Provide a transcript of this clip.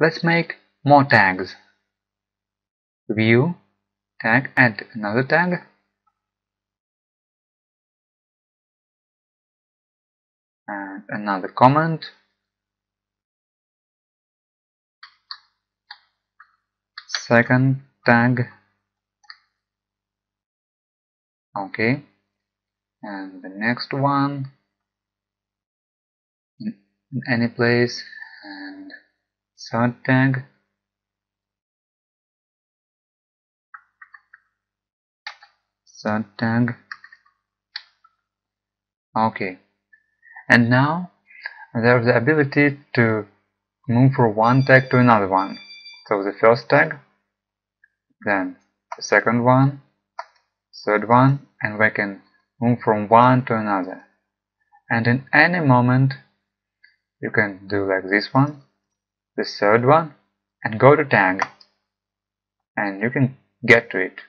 let's make more tags. View, tag, add another tag. And another comment. Second tag. Okay. And the next one in any place third tag third tag okay. And now there's the ability to move from one tag to another one. So the first tag then the second one third one and we can move from one to another. And in any moment you can do like this one the third one and go to tag and you can get to it